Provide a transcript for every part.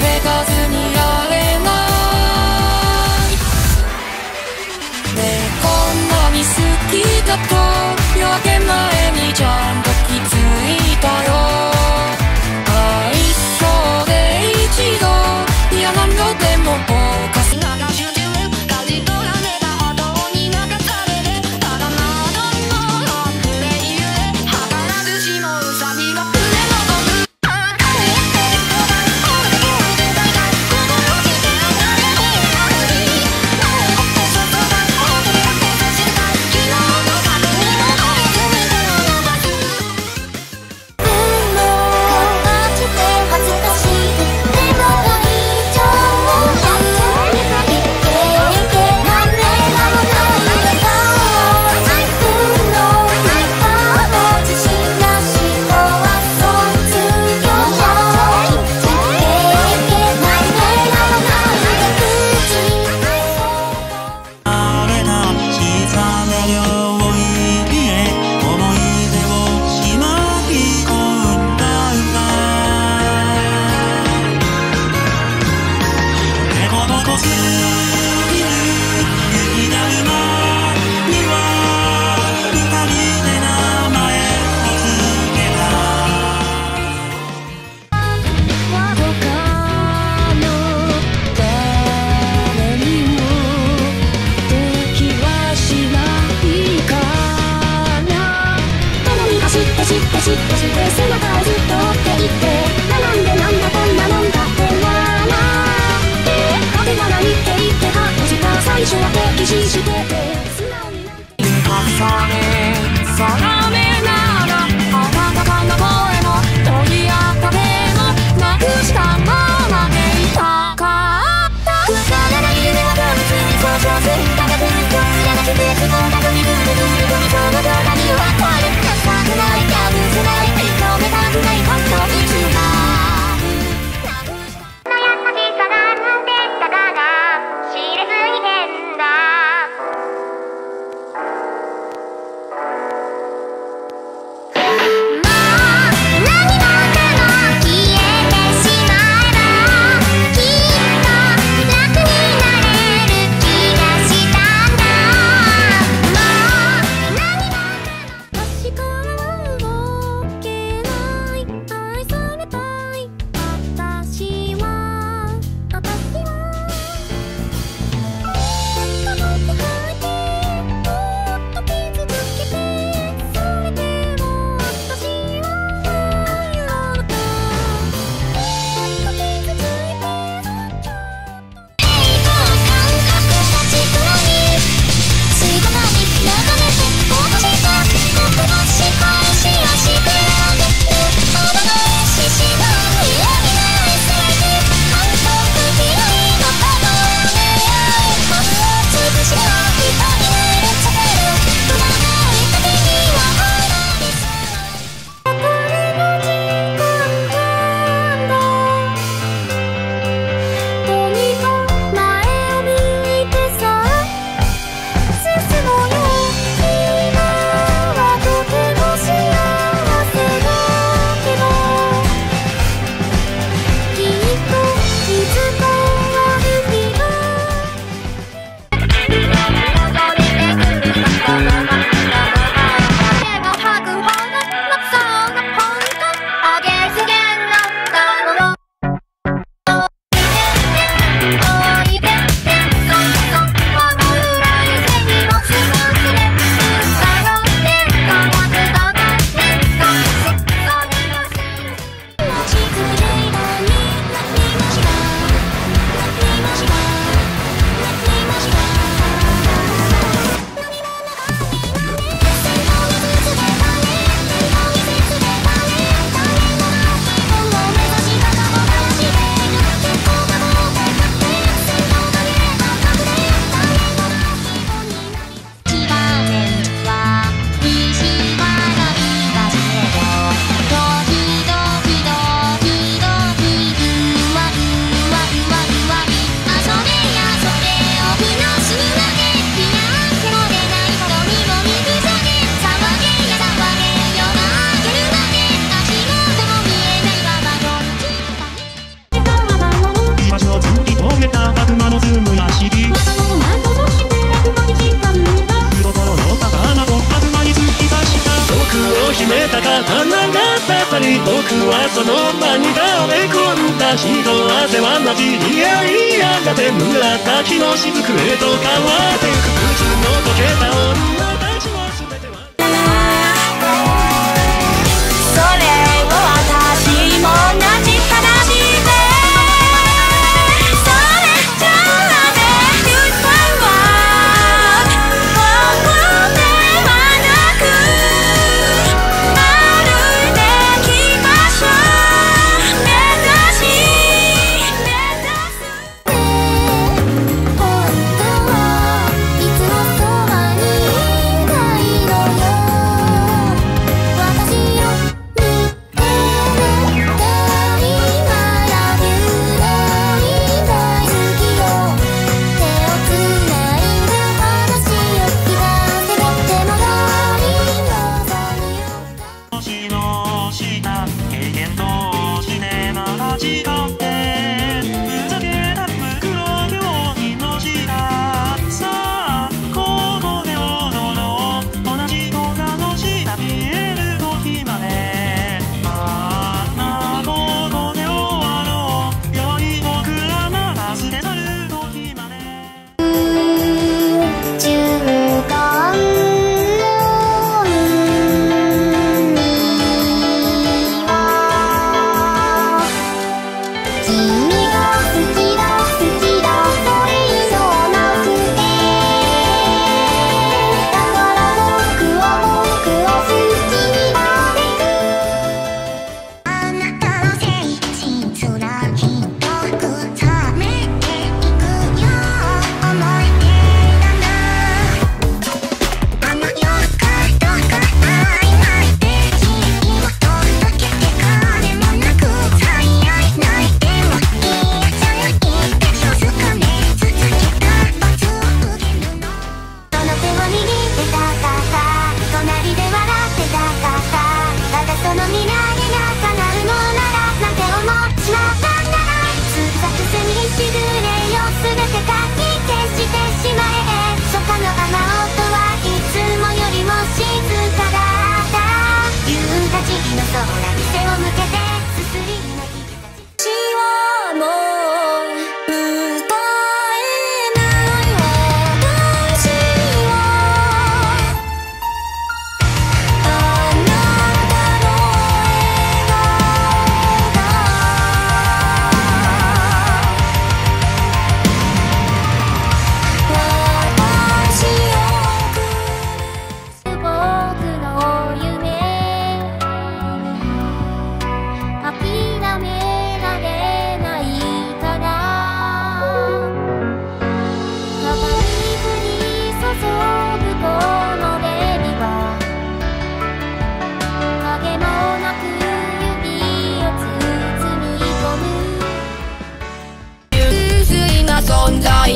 めかず花がたたり僕はその場に倒れ込んだ人汗は混じり合いやがて紫の雫へと変わってゆく靴の溶けた女たちも全てはそれを私もな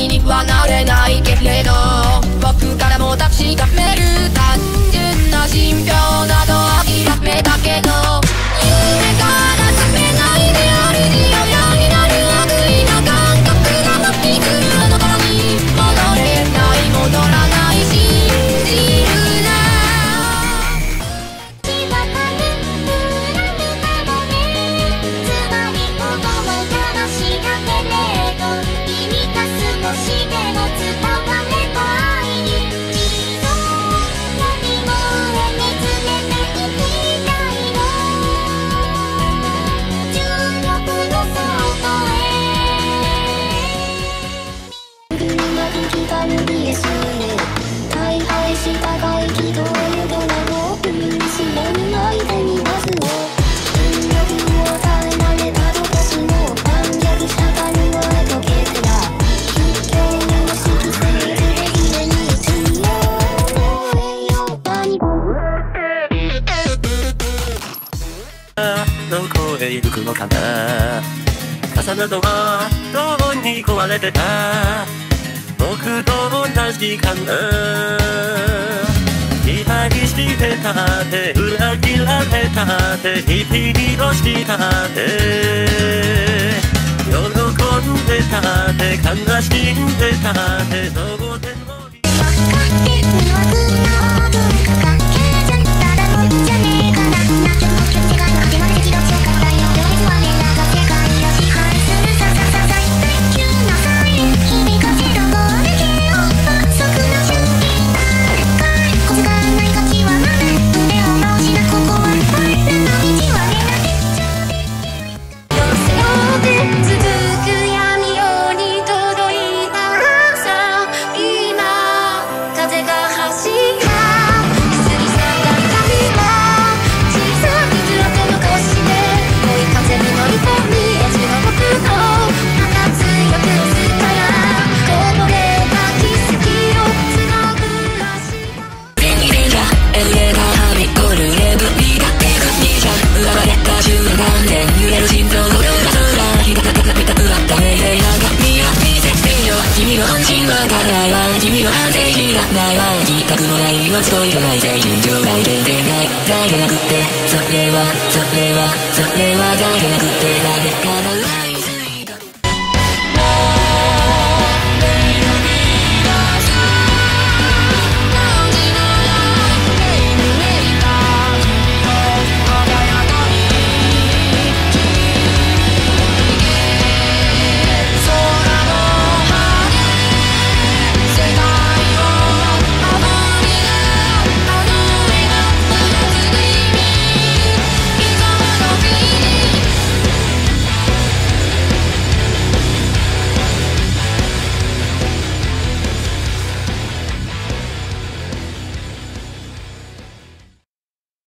にはなれないけれど僕からも確かめる単純な信憑どこへ行くのかな？傘などはどうに壊れてた？僕と同じかな？期待してたって裏切られたってひきりとしたって。喜んでたって悲しんでたって覚のないはそうじゃない。精神状態全然ないだじゃなくてそれはそれはそれはだじゃなくて誰かの